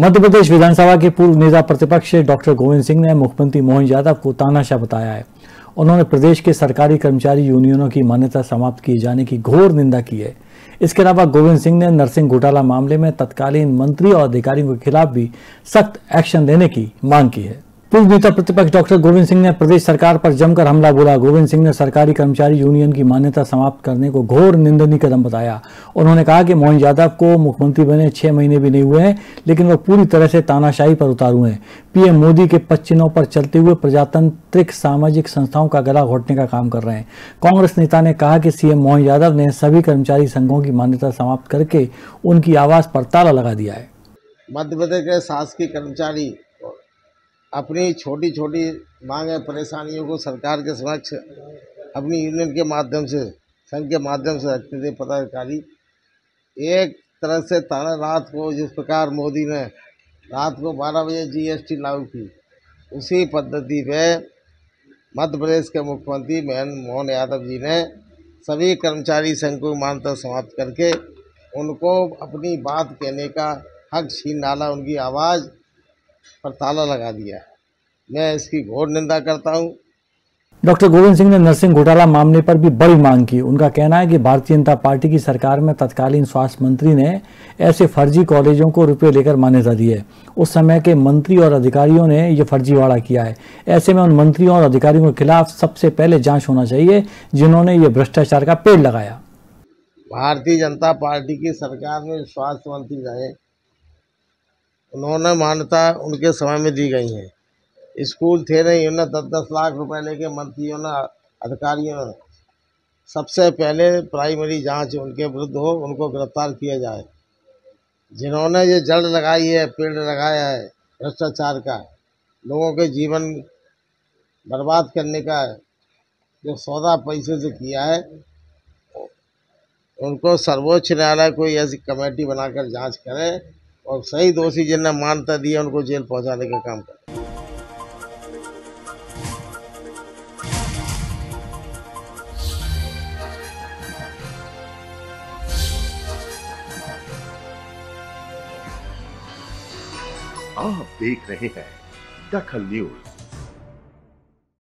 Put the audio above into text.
मध्य प्रदेश विधानसभा के पूर्व नेता प्रतिपक्ष डॉक्टर गोविंद सिंह ने मुख्यमंत्री मोहन यादव को तानाशाह बताया है। उन्होंने प्रदेश के सरकारी कर्मचारी यूनियनों की मान्यता समाप्त किए जाने की घोर निंदा की है। इसके अलावा गोविंद सिंह ने नरसिंह घोटाला मामले में तत्कालीन मंत्री और अधिकारियों के खिलाफ भी सख्त एक्शन लेने की मांग की है। पूर्व नेता प्रतिपक्ष डॉक्टर गोविंद सिंह ने प्रदेश सरकार पर जमकर हमला बोला। गोविंद सिंह ने सरकारी कर्मचारी यूनियन की मान्यता समाप्त करने को घोर निंदनीय कदम बताया। उन्होंने कहा कि मोहन यादव को मुख्यमंत्री बने छह महीने भी नहीं हुए हैं, लेकिन वह पूरी तरह से तानाशाही पर उतारू हैं। पीएम मोदी के पच्चिनों पर चलते हुए प्रजातांत्रिक सामाजिक संस्थाओं का गला घोटने का काम कर रहे हैं। कांग्रेस नेता ने कहा कि सीएम मोहन यादव ने सभी कर्मचारी संघों की मान्यता समाप्त करके उनकी आवाज़ पर ताला लगा दिया है। मध्य प्रदेश के शासकीय कर्मचारी अपनी छोटी छोटी मांगे, परेशानियों को सरकार के समक्ष अपनी यूनियन के माध्यम से, संघ के माध्यम से रखते थे पदाधिकारी। एक तरह से ताना रात को जिस प्रकार मोदी ने रात को 12 बजे जीएसटी लागू की, उसी पद्धति पे मध्य प्रदेश के मुख्यमंत्री मोहन यादव जी ने सभी कर्मचारी संघ को मान्यता समाप्त करके उनको अपनी बात कहने का हक छीन डाला, उनकी आवाज़ पर ताला लगा दिया मैं इसकी घोर निंदा करता हूँ। डॉक्टर गोविंद सिंह ने नर्सिंग घोटाला मामले पर भी बड़ी मांग की। उनका कहना है कि भारतीय जनता पार्टी की सरकार में तत्कालीन स्वास्थ्य मंत्री ने ऐसे फर्जी कॉलेजों को रुपए लेकर मान्यता दी है। उस समय के मंत्री और अधिकारियों ने यह फर्जीवाड़ा किया है। ऐसे में उन मंत्रियों और अधिकारियों के खिलाफ सबसे पहले जाँच होना चाहिए जिन्होंने ये भ्रष्टाचार का पेड़ लगाया। भारतीय जनता पार्टी की सरकार में स्वास्थ्य मंत्री रहे उन्होंने मान्यता उनके समय में दी गई है। स्कूल थे नहीं, उन्हें दस दस लाख रुपए लेके मंत्रियों ने अधिकारियों ने सबसे पहले प्राइमरी जाँच उनके विरुद्ध हो, उनको गिरफ़्तार किया जाए। जिन्होंने ये जड़ लगाई है, पेड़ लगाया है, भ्रष्टाचार का, लोगों के जीवन बर्बाद करने का जो सौदा पैसे से किया है, उनको सर्वोच्च न्यायालय कोई ऐसी कमेटी बनाकर जाँच करे। और सही दोषी जिन्हें मानता दिया, उनको जेल पहुँचाने का काम कर। आप देख रहे हैं दखल न्यूज़।